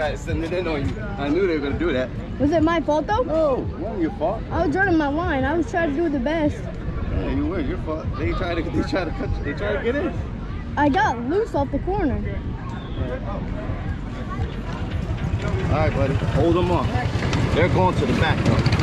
to in on you. I knew they were gonna do that. Was it my fault though? No, it wasn't your fault. I was drinking my wine. I was trying to do the best. Yeah, you were your fault. They tried to they tried to cut they tried to get in. I got loose off the corner. All right, buddy. Hold them up. They're going to the back though.